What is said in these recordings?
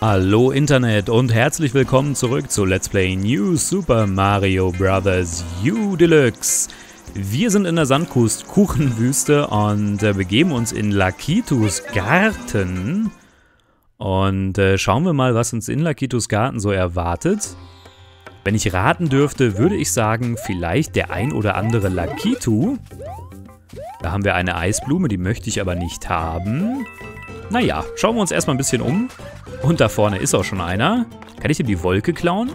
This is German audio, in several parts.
Hallo Internet und herzlich willkommen zurück zu Let's Play New Super Mario Bros. U Deluxe. Wir sind in der Sandkuchenwüste und äh, begeben uns in Lakitus Garten. Und äh, schauen wir mal, was uns in Lakitus Garten so erwartet. Wenn ich raten dürfte, würde ich sagen, vielleicht der ein oder andere Lakitu. Da haben wir eine Eisblume, die möchte ich aber nicht haben. Naja, schauen wir uns erstmal ein bisschen um. Und da vorne ist auch schon einer. Kann ich ihm die Wolke klauen?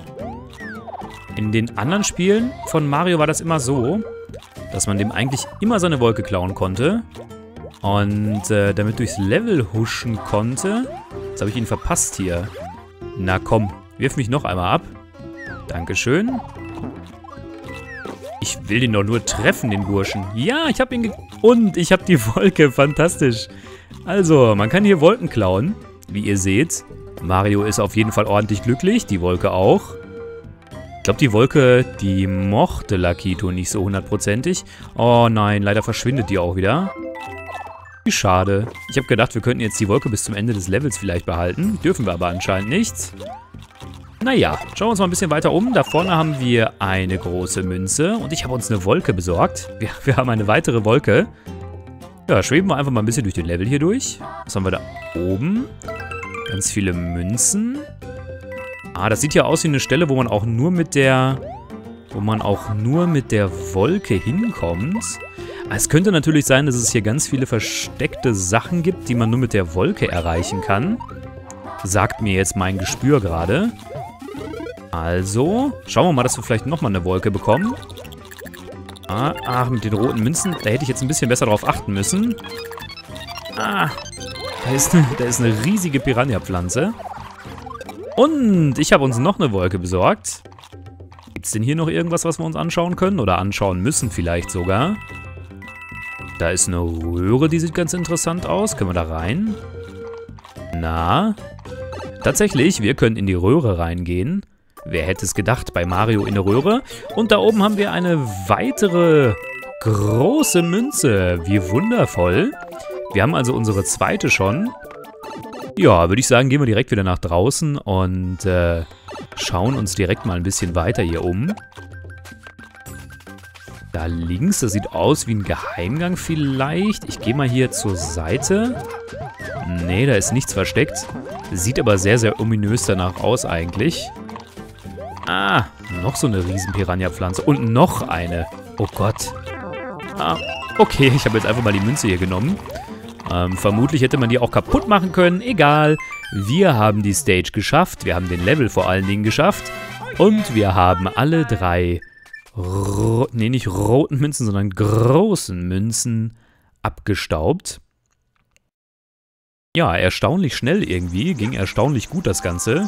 In den anderen Spielen von Mario war das immer so, dass man dem eigentlich immer seine Wolke klauen konnte. Und äh, damit durchs Level huschen konnte. Jetzt habe ich ihn verpasst hier. Na komm, wirf mich noch einmal ab. Dankeschön. Ich will den doch nur treffen, den Burschen. Ja, ich habe ihn... Und ich habe die Wolke. Fantastisch. Also, man kann hier Wolken klauen, wie ihr seht. Mario ist auf jeden Fall ordentlich glücklich, die Wolke auch. Ich glaube, die Wolke, die mochte Lakito nicht so hundertprozentig. Oh nein, leider verschwindet die auch wieder. Wie schade. Ich habe gedacht, wir könnten jetzt die Wolke bis zum Ende des Levels vielleicht behalten. Dürfen wir aber anscheinend nicht. Naja, schauen wir uns mal ein bisschen weiter um. Da vorne haben wir eine große Münze und ich habe uns eine Wolke besorgt. Wir, wir haben eine weitere Wolke. Ja, schweben wir einfach mal ein bisschen durch den Level hier durch. Was haben wir da oben? Ganz viele Münzen. Ah, das sieht ja aus wie eine Stelle, wo man auch nur mit der... Wo man auch nur mit der Wolke hinkommt. Ah, es könnte natürlich sein, dass es hier ganz viele versteckte Sachen gibt, die man nur mit der Wolke erreichen kann. Sagt mir jetzt mein Gespür gerade. Also, schauen wir mal, dass wir vielleicht nochmal eine Wolke bekommen. Ah, ach, mit den roten Münzen, da hätte ich jetzt ein bisschen besser drauf achten müssen. Ah, da ist eine, da ist eine riesige Piranha-Pflanze. Und ich habe uns noch eine Wolke besorgt. Gibt es denn hier noch irgendwas, was wir uns anschauen können? Oder anschauen müssen vielleicht sogar? Da ist eine Röhre, die sieht ganz interessant aus. Können wir da rein? Na? Tatsächlich, wir können in die Röhre reingehen. Wer hätte es gedacht, bei Mario in der Röhre. Und da oben haben wir eine weitere große Münze. Wie wundervoll. Wir haben also unsere zweite schon. Ja, würde ich sagen, gehen wir direkt wieder nach draußen und äh, schauen uns direkt mal ein bisschen weiter hier um. Da links, das sieht aus wie ein Geheimgang vielleicht. Ich gehe mal hier zur Seite. Nee, da ist nichts versteckt. Sieht aber sehr, sehr ominös danach aus eigentlich. Ah, noch so eine riesen Piranha-Pflanze. Und noch eine. Oh Gott. Ah, okay, ich habe jetzt einfach mal die Münze hier genommen. Ähm, vermutlich hätte man die auch kaputt machen können. Egal. Wir haben die Stage geschafft. Wir haben den Level vor allen Dingen geschafft. Und wir haben alle drei, nee, nicht roten Münzen, sondern großen Münzen abgestaubt. Ja, erstaunlich schnell irgendwie. Ging erstaunlich gut das Ganze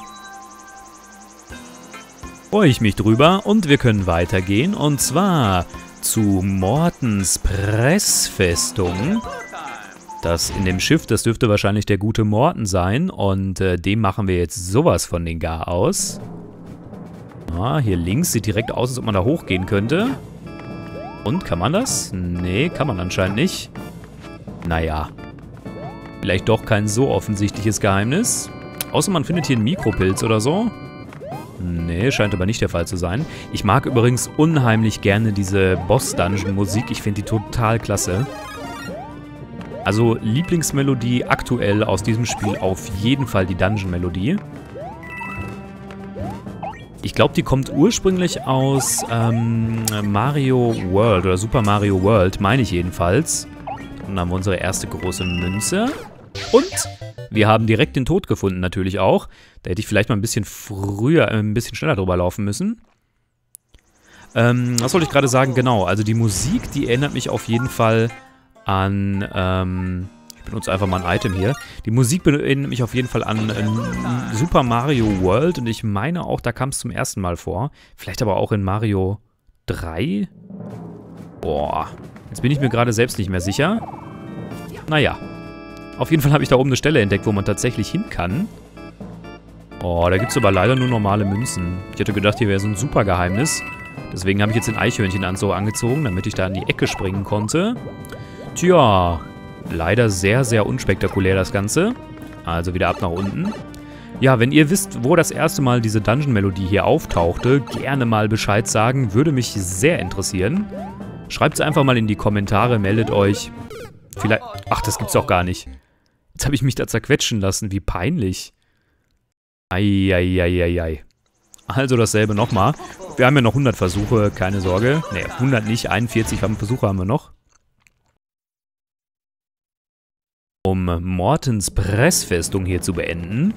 freue ich mich drüber und wir können weitergehen und zwar zu Mortens Pressfestung. Das in dem Schiff, das dürfte wahrscheinlich der gute Morten sein und äh, dem machen wir jetzt sowas von den Gar aus. Ah, hier links sieht direkt aus, als ob man da hochgehen könnte. Und, kann man das? Nee, kann man anscheinend nicht. Naja. Vielleicht doch kein so offensichtliches Geheimnis. Außer man findet hier einen Mikropilz oder so. Nee, scheint aber nicht der Fall zu sein. Ich mag übrigens unheimlich gerne diese Boss-Dungeon-Musik. Ich finde die total klasse. Also Lieblingsmelodie aktuell aus diesem Spiel auf jeden Fall die Dungeon-Melodie. Ich glaube, die kommt ursprünglich aus ähm, Mario World oder Super Mario World, meine ich jedenfalls. Und dann haben wir unsere erste große Münze. Und wir haben direkt den Tod gefunden natürlich auch. Da hätte ich vielleicht mal ein bisschen früher, äh, ein bisschen schneller drüber laufen müssen. Ähm, was wollte ich gerade sagen? Genau, also die Musik, die erinnert mich auf jeden Fall an, ähm, ich benutze einfach mal ein Item hier. Die Musik erinnert mich auf jeden Fall an äh, Super Mario World und ich meine auch, da kam es zum ersten Mal vor. Vielleicht aber auch in Mario 3? Boah, jetzt bin ich mir gerade selbst nicht mehr sicher. Naja, auf jeden Fall habe ich da oben eine Stelle entdeckt, wo man tatsächlich hin kann. Oh, da gibt es aber leider nur normale Münzen. Ich hätte gedacht, hier wäre so ein super Geheimnis. Deswegen habe ich jetzt den Eichhörnchenanzug angezogen, damit ich da in die Ecke springen konnte. Tja, leider sehr, sehr unspektakulär das Ganze. Also wieder ab nach unten. Ja, wenn ihr wisst, wo das erste Mal diese Dungeon-Melodie hier auftauchte, gerne mal Bescheid sagen, würde mich sehr interessieren. Schreibt es einfach mal in die Kommentare, meldet euch. Vielleicht... Ach, das gibt's doch gar nicht. Jetzt habe ich mich da zerquetschen lassen, wie peinlich. Eieieiei. Also dasselbe nochmal. Wir haben ja noch 100 Versuche, keine Sorge. Ne, 100 nicht, 41 Versuche haben wir noch. Um Mortens Pressfestung hier zu beenden,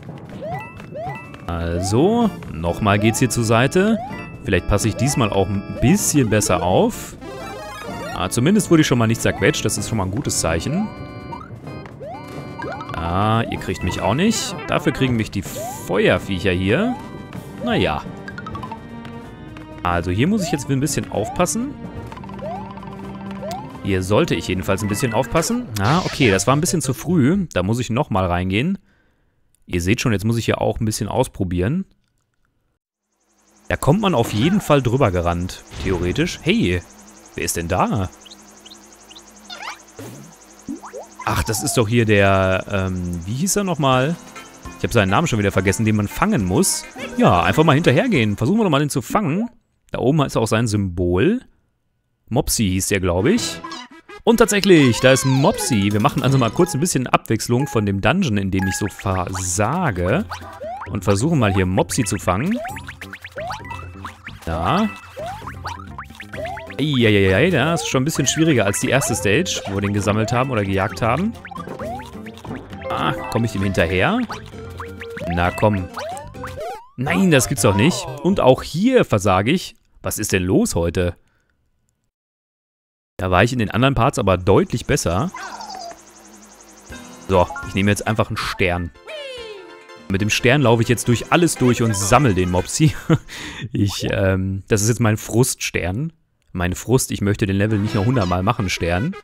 also, nochmal geht's hier zur Seite. Vielleicht passe ich diesmal auch ein bisschen besser auf. Ah, zumindest wurde ich schon mal nicht zerquetscht. Das ist schon mal ein gutes Zeichen. Ah, ihr kriegt mich auch nicht. Dafür kriegen mich die Feuerviecher hier. Naja. Also hier muss ich jetzt ein bisschen aufpassen. Hier sollte ich jedenfalls ein bisschen aufpassen. Ah, okay, das war ein bisschen zu früh. Da muss ich nochmal reingehen. Ihr seht schon, jetzt muss ich hier auch ein bisschen ausprobieren. Da kommt man auf jeden Fall drüber gerannt, theoretisch. Hey, wer ist denn da? Ach, das ist doch hier der, ähm, wie hieß er nochmal? Ich habe seinen Namen schon wieder vergessen, den man fangen muss. Ja, einfach mal hinterhergehen. Versuchen wir doch mal, den zu fangen. Da oben ist auch sein Symbol. Mopsy hieß der, glaube ich. Und tatsächlich, da ist Mopsy. Wir machen also mal kurz ein bisschen Abwechslung von dem Dungeon, in dem ich so versage. Und versuchen mal hier Mopsy zu fangen. Da. Eieiei, das ist schon ein bisschen schwieriger als die erste Stage, wo wir den gesammelt haben oder gejagt haben. Ah, komme ich dem hinterher? Na komm. Nein, das gibt's doch nicht. Und auch hier versage ich. Was ist denn los heute? Da war ich in den anderen Parts aber deutlich besser. So, ich nehme jetzt einfach einen Stern. Mit dem Stern laufe ich jetzt durch alles durch und sammle den Mopsy. ich, ähm, das ist jetzt mein Fruststern. Mein Frust, ich möchte den Level nicht noch 100 Mal machen, Stern.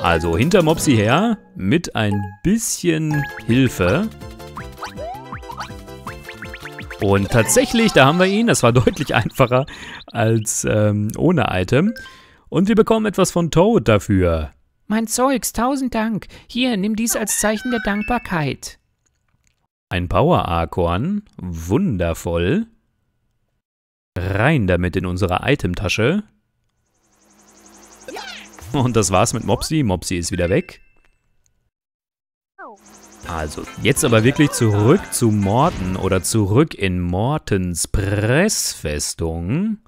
Also, hinter Mopsy her, mit ein bisschen Hilfe. Und tatsächlich, da haben wir ihn. Das war deutlich einfacher als ähm, ohne Item. Und wir bekommen etwas von Toad dafür. Mein Zeugs, tausend Dank. Hier, nimm dies als Zeichen der Dankbarkeit. Ein Power-Arkorn. Wundervoll. Rein damit in unsere Itemtasche. Und das war's mit Mopsy. Mopsy ist wieder weg. Also, jetzt aber wirklich zurück zu Morten oder zurück in Mortens Pressfestung.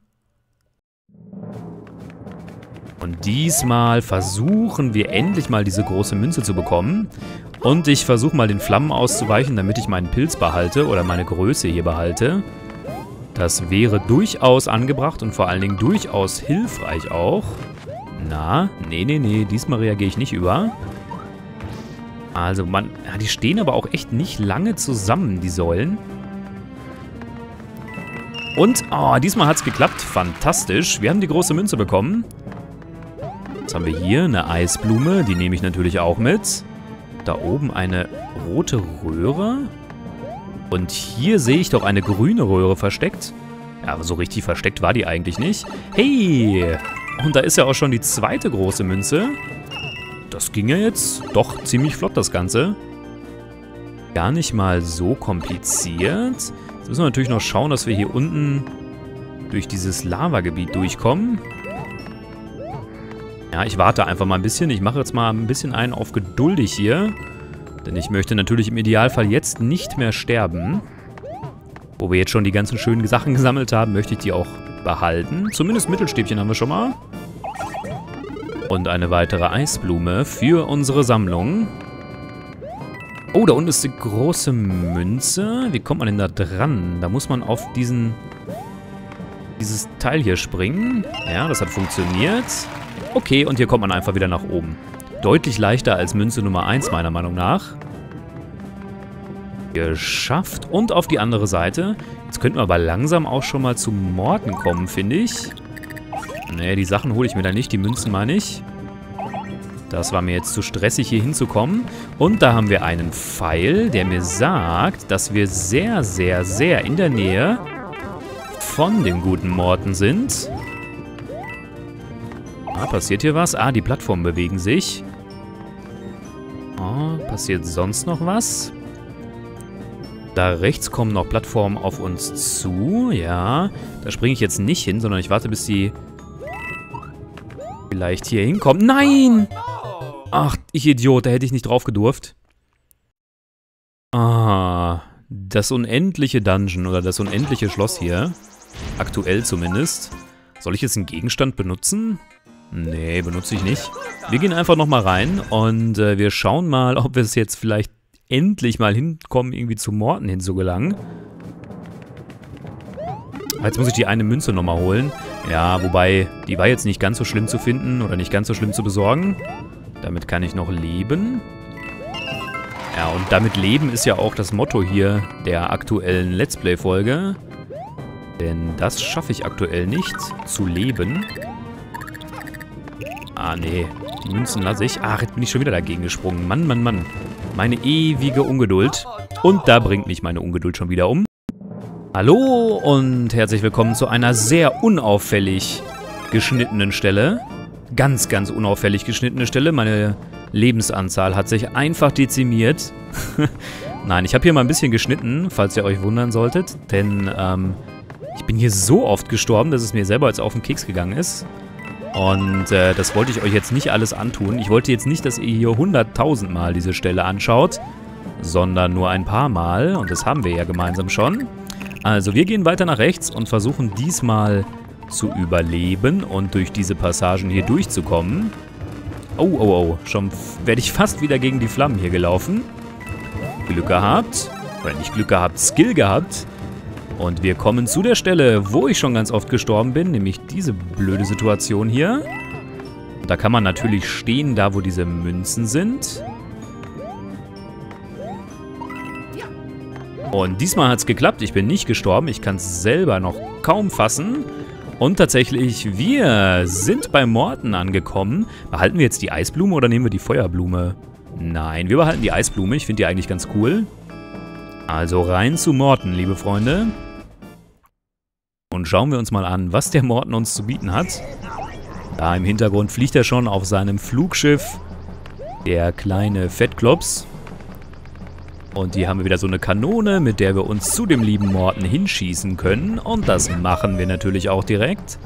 Und diesmal versuchen wir endlich mal diese große Münze zu bekommen. Und ich versuche mal den Flammen auszuweichen, damit ich meinen Pilz behalte oder meine Größe hier behalte. Das wäre durchaus angebracht und vor allen Dingen durchaus hilfreich auch. Na, nee, nee, nee, diesmal reagiere ich nicht über. Also, man, ja, die stehen aber auch echt nicht lange zusammen, die Säulen. Und, oh, diesmal hat es geklappt. Fantastisch. Wir haben die große Münze bekommen. Was haben wir hier? Eine Eisblume, die nehme ich natürlich auch mit. Da oben eine rote Röhre. Und hier sehe ich doch eine grüne Röhre versteckt. Ja, aber so richtig versteckt war die eigentlich nicht. Hey! Und da ist ja auch schon die zweite große Münze. Das ging ja jetzt doch ziemlich flott, das Ganze. Gar nicht mal so kompliziert. Jetzt müssen wir natürlich noch schauen, dass wir hier unten durch dieses Lavagebiet durchkommen. Ja, ich warte einfach mal ein bisschen. Ich mache jetzt mal ein bisschen einen auf geduldig hier. Denn ich möchte natürlich im Idealfall jetzt nicht mehr sterben. Wo wir jetzt schon die ganzen schönen Sachen gesammelt haben, möchte ich die auch behalten. Zumindest Mittelstäbchen haben wir schon mal. Und eine weitere Eisblume für unsere Sammlung. Oh, da unten ist die große Münze. Wie kommt man denn da dran? Da muss man auf diesen dieses Teil hier springen. Ja, das hat funktioniert. Okay, und hier kommt man einfach wieder nach oben. Deutlich leichter als Münze Nummer 1, meiner Meinung nach. Geschafft. Und auf die andere Seite. Jetzt könnten wir aber langsam auch schon mal zu Morten kommen, finde ich. Nee, die Sachen hole ich mir da nicht, die Münzen meine ich. Das war mir jetzt zu stressig, hier hinzukommen. Und da haben wir einen Pfeil, der mir sagt, dass wir sehr, sehr, sehr in der Nähe von dem guten Morten sind. Ah, passiert hier was? Ah, die Plattformen bewegen sich. Oh, passiert sonst noch was? Da rechts kommen noch Plattformen auf uns zu. Ja, da springe ich jetzt nicht hin, sondern ich warte, bis die vielleicht hier hinkommen. Nein! Ach, ich Idiot, da hätte ich nicht drauf gedurft. Ah, das unendliche Dungeon oder das unendliche Schloss hier. Aktuell zumindest. Soll ich jetzt einen Gegenstand benutzen? Nee, benutze ich nicht. Wir gehen einfach nochmal rein und äh, wir schauen mal, ob wir es jetzt vielleicht endlich mal hinkommen, irgendwie zu Morten hinzugelangen. Jetzt muss ich die eine Münze nochmal holen. Ja, wobei, die war jetzt nicht ganz so schlimm zu finden oder nicht ganz so schlimm zu besorgen. Damit kann ich noch leben. Ja, und damit leben ist ja auch das Motto hier der aktuellen Let's Play-Folge. Denn das schaffe ich aktuell nicht, zu leben. Ah, nee. Die Münzen lasse ich. Ach, jetzt bin ich schon wieder dagegen gesprungen. Mann, Mann, Mann. Meine ewige Ungeduld. Und da bringt mich meine Ungeduld schon wieder um. Hallo und herzlich willkommen zu einer sehr unauffällig geschnittenen Stelle. Ganz, ganz unauffällig geschnittene Stelle. Meine Lebensanzahl hat sich einfach dezimiert. Nein, ich habe hier mal ein bisschen geschnitten, falls ihr euch wundern solltet. Denn ähm, ich bin hier so oft gestorben, dass es mir selber jetzt auf den Keks gegangen ist. Und äh, das wollte ich euch jetzt nicht alles antun. Ich wollte jetzt nicht, dass ihr hier hunderttausend Mal diese Stelle anschaut, sondern nur ein paar Mal. Und das haben wir ja gemeinsam schon. Also wir gehen weiter nach rechts und versuchen diesmal zu überleben und durch diese Passagen hier durchzukommen. Oh, oh, oh. Schon werde ich fast wieder gegen die Flammen hier gelaufen. Glück gehabt. Oder nicht Glück gehabt, Skill gehabt. Und wir kommen zu der Stelle, wo ich schon ganz oft gestorben bin, nämlich diese blöde Situation hier. Da kann man natürlich stehen, da wo diese Münzen sind. Und diesmal hat es geklappt. Ich bin nicht gestorben. Ich kann es selber noch kaum fassen. Und tatsächlich, wir sind bei Morten angekommen. Behalten wir jetzt die Eisblume oder nehmen wir die Feuerblume? Nein, wir behalten die Eisblume. Ich finde die eigentlich ganz cool. Also rein zu Morten, liebe Freunde. Und schauen wir uns mal an, was der Morten uns zu bieten hat. Da im Hintergrund fliegt er schon auf seinem Flugschiff. Der kleine Fettklops. Und hier haben wir wieder so eine Kanone, mit der wir uns zu dem lieben Morten hinschießen können. Und das machen wir natürlich auch direkt.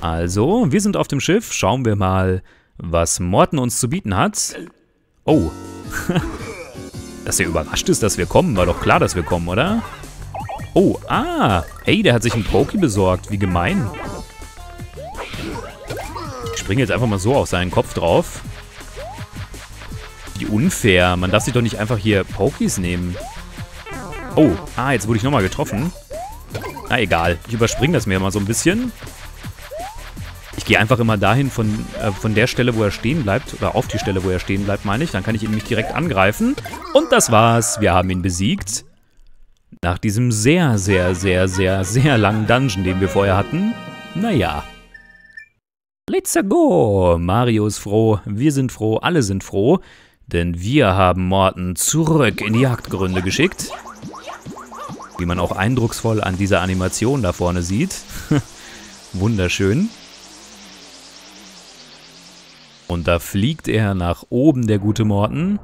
Also, wir sind auf dem Schiff. Schauen wir mal, was Morten uns zu bieten hat. Oh. Dass er überrascht ist, dass wir kommen, war doch klar, dass wir kommen, oder? Oh, ah. Hey, der hat sich einen Poki besorgt. Wie gemein. Ich springe jetzt einfach mal so auf seinen Kopf drauf. Wie unfair. Man darf sich doch nicht einfach hier Pokis nehmen. Oh, ah, jetzt wurde ich nochmal getroffen. Na, egal. Ich überspringe das mir mal so ein bisschen. Ich gehe einfach immer dahin von, äh, von der Stelle, wo er stehen bleibt. Oder auf die Stelle, wo er stehen bleibt, meine ich. Dann kann ich ihn nämlich direkt angreifen. Und das war's. Wir haben ihn besiegt. Nach diesem sehr, sehr, sehr, sehr, sehr langen Dungeon, den wir vorher hatten. Naja. Let's go! Mario ist froh, wir sind froh, alle sind froh. Denn wir haben Morten zurück in die Jagdgründe geschickt. Wie man auch eindrucksvoll an dieser Animation da vorne sieht. Wunderschön. Und da fliegt er nach oben, der gute Morten.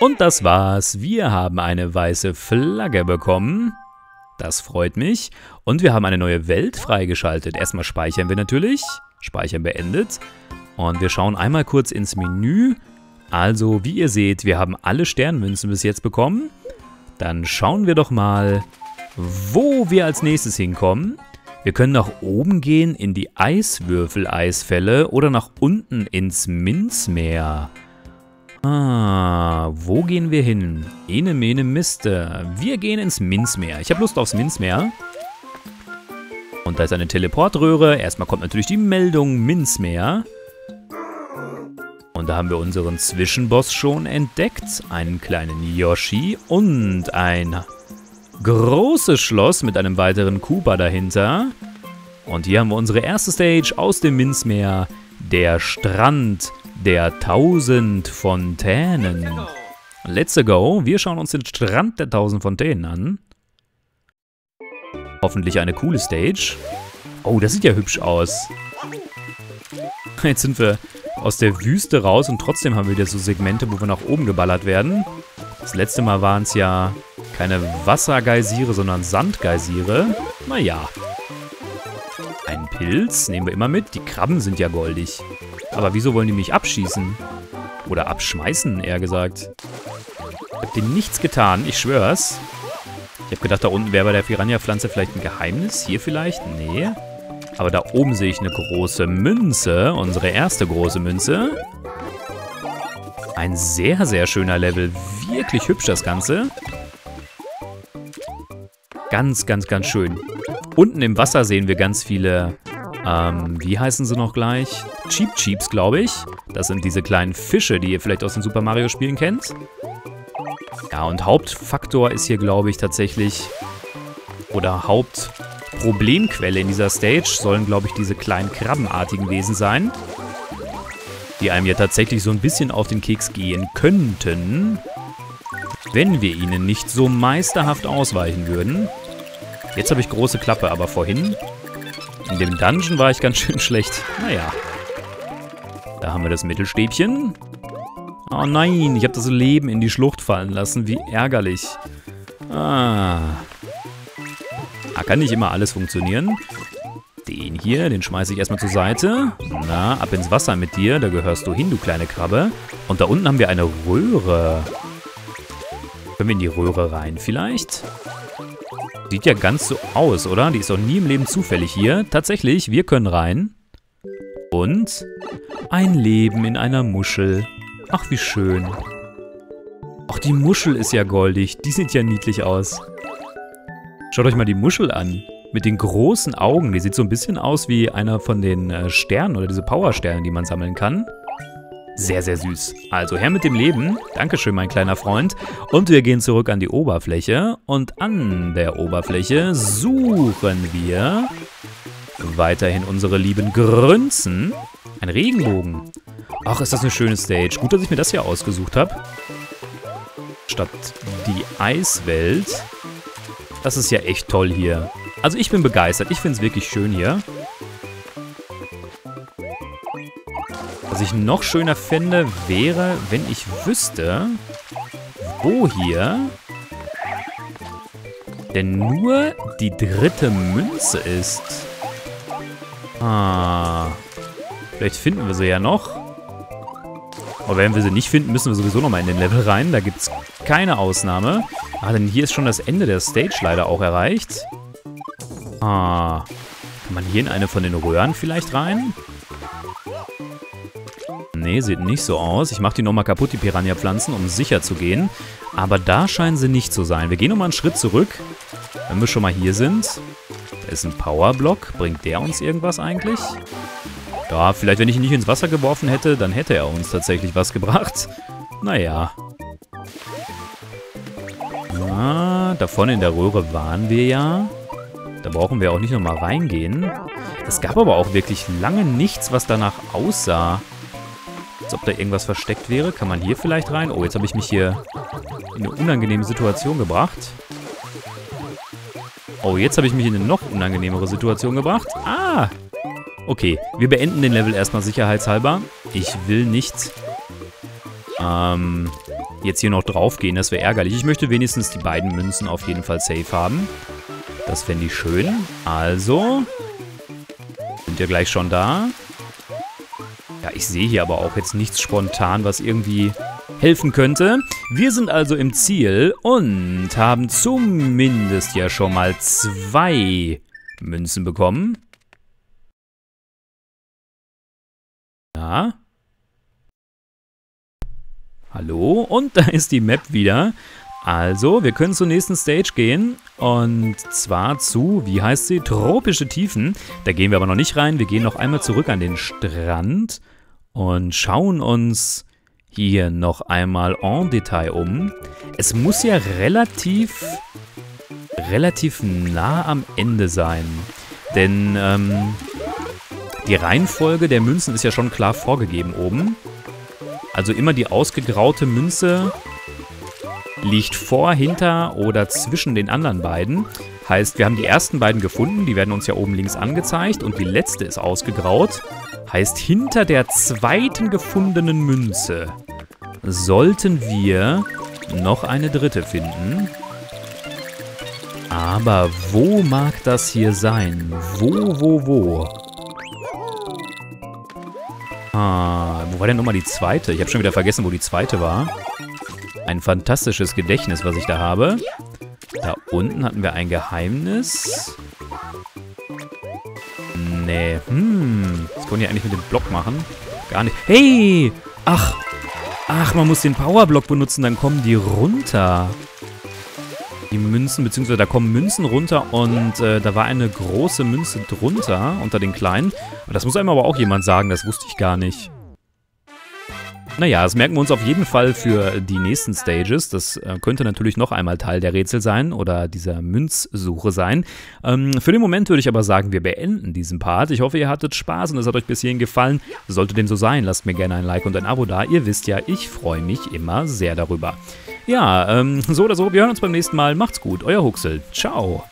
Und das war's. Wir haben eine weiße Flagge bekommen. Das freut mich. Und wir haben eine neue Welt freigeschaltet. Erstmal speichern wir natürlich. Speichern beendet. Und wir schauen einmal kurz ins Menü. Also, wie ihr seht, wir haben alle Sternmünzen bis jetzt bekommen. Dann schauen wir doch mal, wo wir als nächstes hinkommen. Wir können nach oben gehen in die Eiswürfel-Eisfälle oder nach unten ins Minzmeer. Ah, wo gehen wir hin? Ene, mene, miste. Wir gehen ins Minzmeer. Ich habe Lust aufs Minzmeer. Und da ist eine Teleportröhre. Erstmal kommt natürlich die Meldung Minzmeer. Und da haben wir unseren Zwischenboss schon entdeckt. Einen kleinen Yoshi und ein großes Schloss mit einem weiteren Koopa dahinter. Und hier haben wir unsere erste Stage aus dem Minzmeer. Der Strand der tausend Fontänen. Let's go. Wir schauen uns den Strand der tausend Fontänen an. Hoffentlich eine coole Stage. Oh, das sieht ja hübsch aus. Jetzt sind wir aus der Wüste raus und trotzdem haben wir wieder so Segmente, wo wir nach oben geballert werden. Das letzte Mal waren es ja keine Wassergeysire, sondern Sandgeysire. Naja. Ein Pilz nehmen wir immer mit. Die Krabben sind ja goldig. Aber wieso wollen die mich abschießen? Oder abschmeißen, eher gesagt. Ich hab denen nichts getan, ich schwör's. Ich habe gedacht, da unten wäre bei der Piranha-Pflanze vielleicht ein Geheimnis. Hier vielleicht? Nee. Aber da oben sehe ich eine große Münze. Unsere erste große Münze. Ein sehr, sehr schöner Level. Wirklich hübsch das Ganze. Ganz, ganz, ganz schön. Unten im Wasser sehen wir ganz viele, ähm, wie heißen sie noch gleich? Cheap Cheeps, glaube ich. Das sind diese kleinen Fische, die ihr vielleicht aus den Super Mario Spielen kennt. Ja, und Hauptfaktor ist hier, glaube ich, tatsächlich, oder Hauptproblemquelle in dieser Stage sollen, glaube ich, diese kleinen krabbenartigen Wesen sein. Die einem ja tatsächlich so ein bisschen auf den Keks gehen könnten, wenn wir ihnen nicht so meisterhaft ausweichen würden. Jetzt habe ich große Klappe, aber vorhin in dem Dungeon war ich ganz schön schlecht. Naja. Da haben wir das Mittelstäbchen. Oh nein, ich habe das Leben in die Schlucht fallen lassen. Wie ärgerlich. Ah. Ah, kann nicht immer alles funktionieren. Den hier, den schmeiße ich erstmal zur Seite. Na, ab ins Wasser mit dir. Da gehörst du hin, du kleine Krabbe. Und da unten haben wir eine Röhre. Können wir in die Röhre rein vielleicht? Sieht ja ganz so aus, oder? Die ist doch nie im Leben zufällig hier. Tatsächlich, wir können rein. Und ein Leben in einer Muschel. Ach, wie schön. Ach, die Muschel ist ja goldig. Die sieht ja niedlich aus. Schaut euch mal die Muschel an. Mit den großen Augen. Die sieht so ein bisschen aus wie einer von den äh, Sternen oder diese Powersternen, die man sammeln kann. Sehr, sehr süß. Also her mit dem Leben. Dankeschön, mein kleiner Freund. Und wir gehen zurück an die Oberfläche. Und an der Oberfläche suchen wir weiterhin unsere lieben Grünzen. Ein Regenbogen. Ach, ist das eine schöne Stage. Gut, dass ich mir das hier ausgesucht habe. Statt die Eiswelt. Das ist ja echt toll hier. Also ich bin begeistert. Ich finde es wirklich schön hier. Was ich noch schöner fände, wäre, wenn ich wüsste, wo hier denn nur die dritte Münze ist. Ah. Vielleicht finden wir sie ja noch. Aber wenn wir sie nicht finden, müssen wir sowieso nochmal in den Level rein. Da gibt es keine Ausnahme. Ah, denn hier ist schon das Ende der Stage leider auch erreicht. Ah. Kann man hier in eine von den Röhren vielleicht rein? Nee, sieht nicht so aus. Ich mache die nochmal kaputt, die Piranha-Pflanzen, um sicher zu gehen. Aber da scheinen sie nicht zu sein. Wir gehen nochmal einen Schritt zurück, wenn wir schon mal hier sind. Da ist ein Powerblock. Bringt der uns irgendwas eigentlich? Ja, vielleicht wenn ich ihn nicht ins Wasser geworfen hätte, dann hätte er uns tatsächlich was gebracht. Naja. Ah, da vorne in der Röhre waren wir ja. Da brauchen wir auch nicht nochmal reingehen. Es gab aber auch wirklich lange nichts, was danach aussah. Als ob da irgendwas versteckt wäre. Kann man hier vielleicht rein? Oh, jetzt habe ich mich hier in eine unangenehme Situation gebracht. Oh, jetzt habe ich mich in eine noch unangenehmere Situation gebracht. Ah! Okay, wir beenden den Level erstmal sicherheitshalber. Ich will nicht ähm, jetzt hier noch draufgehen. Das wäre ärgerlich. Ich möchte wenigstens die beiden Münzen auf jeden Fall safe haben. Das fände ich schön. Also, sind wir gleich schon da. Ja, ich sehe hier aber auch jetzt nichts spontan, was irgendwie helfen könnte. Wir sind also im Ziel und haben zumindest ja schon mal zwei Münzen bekommen. Ja. Hallo? Und da ist die Map wieder. Also, wir können zur nächsten Stage gehen. Und zwar zu, wie heißt sie? Tropische Tiefen. Da gehen wir aber noch nicht rein. Wir gehen noch einmal zurück an den Strand und schauen uns hier noch einmal en Detail um. Es muss ja relativ, relativ nah am Ende sein. Denn ähm, die Reihenfolge der Münzen ist ja schon klar vorgegeben oben. Also immer die ausgegraute Münze liegt vor, hinter oder zwischen den anderen beiden. Heißt, wir haben die ersten beiden gefunden, die werden uns ja oben links angezeigt und die letzte ist ausgegraut. Heißt, hinter der zweiten gefundenen Münze sollten wir noch eine dritte finden. Aber wo mag das hier sein? Wo, wo, wo? Ah, wo war denn nochmal die zweite? Ich habe schon wieder vergessen, wo die zweite war. Ein fantastisches Gedächtnis, was ich da habe. Da unten hatten wir ein Geheimnis. Nee, hm. Konnten wir eigentlich mit dem Block machen. Gar nicht. Hey! Ach! Ach, man muss den Powerblock benutzen, dann kommen die runter. Die Münzen, beziehungsweise da kommen Münzen runter und äh, da war eine große Münze drunter, unter den kleinen. Das muss einem aber auch jemand sagen, das wusste ich gar nicht. Naja, das merken wir uns auf jeden Fall für die nächsten Stages. Das äh, könnte natürlich noch einmal Teil der Rätsel sein oder dieser Münzsuche sein. Ähm, für den Moment würde ich aber sagen, wir beenden diesen Part. Ich hoffe, ihr hattet Spaß und es hat euch bis hierhin gefallen. Sollte dem so sein, lasst mir gerne ein Like und ein Abo da. Ihr wisst ja, ich freue mich immer sehr darüber. Ja, ähm, so oder so, wir hören uns beim nächsten Mal. Macht's gut, euer Huxel. Ciao.